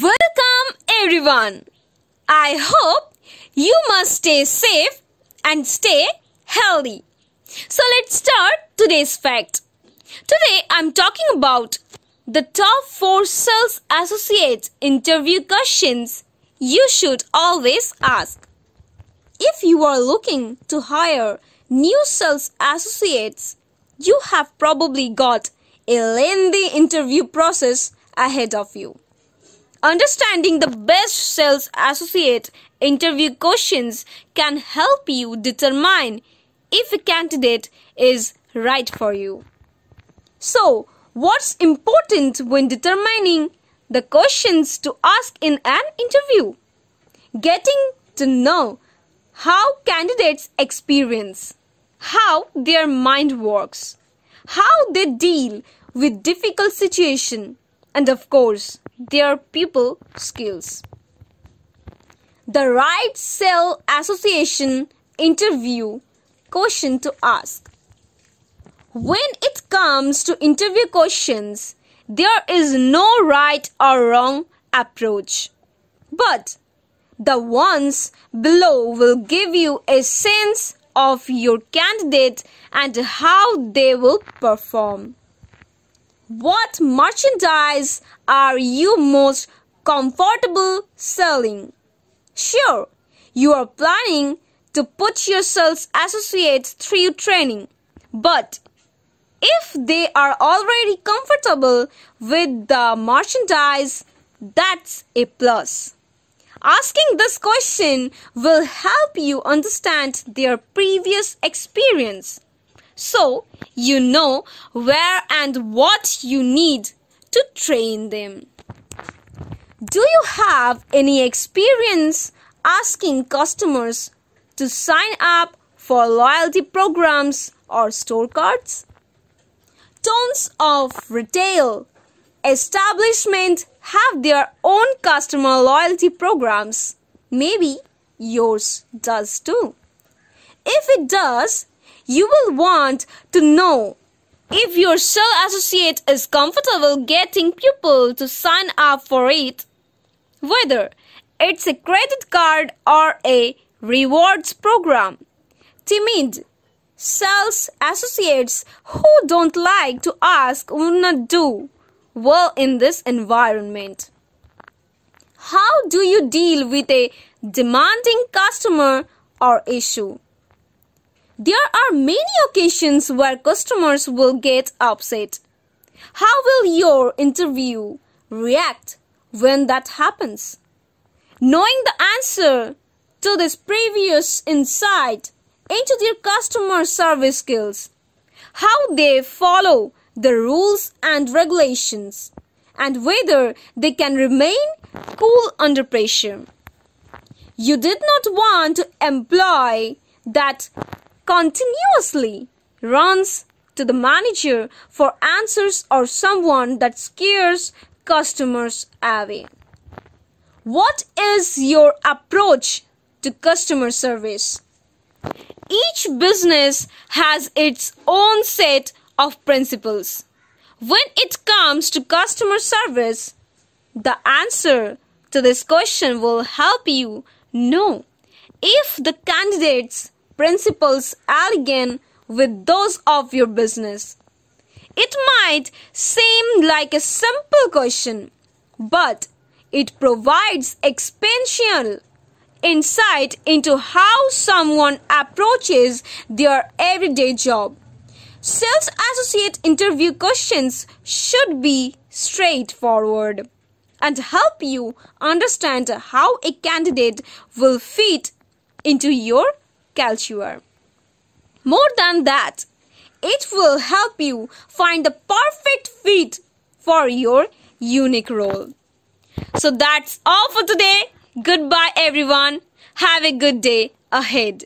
Welcome everyone. I hope you must stay safe and stay healthy. So let's start today's fact. Today I'm talking about the top 4 sales associate interview questions you should always ask. If you are looking to hire new sales associates, you have probably got a lengthy interview process ahead of you. Understanding the best sales associate interview questions can help you determine if a candidate is right for you. So, what's important when determining the questions to ask in an interview? Getting to know how candidates experience, how their mind works, how they deal with difficult situations, and of course, their people skills. The right sales associate interview question to ask. When it comes to interview questions, there is no right or wrong approach. But the ones below will give you a sense of your candidate and how they will perform. What merchandise are you most comfortable selling? Sure, you are planning to put your sales associates through training, but if they are already comfortable with the merchandise, that's a plus. Asking this question will help you understand their previous experience so you know where and what you need to train them. Do you have any experience asking customers to sign up for loyalty programs or store cards? Tons of retail establishments have their own customer loyalty programs. Maybe yours does too. If it does, you will want to know if your sales associate is comfortable getting people to sign up for it, whether it's a credit card or a rewards program. Timid sales associates who don't like to ask will not do well in this environment. How do you deal with a demanding customer or issue? There are many occasions where customers will get upset. How will your interview react when that happens? Knowing the answer to this previous insight into their customer service skills, how they follow the rules and regulations, and whether they can remain cool under pressure. You did not want to employ that continuously runs to the manager for answers or someone that scares customers away. What is your approach to customer service? Each business has its own set of principles. When it comes to customer service, the answer to this question will help you know if the candidates principles align with those of your business. It might seem like a simple question, but it provides expansion insight into how someone approaches their everyday job. Sales associate interview questions should be straightforward and help you understand how a candidate will fit into your culture. More than that, it will help you find the perfect fit for your unique role. So that's all for today. Goodbye, everyone. Have a good day ahead.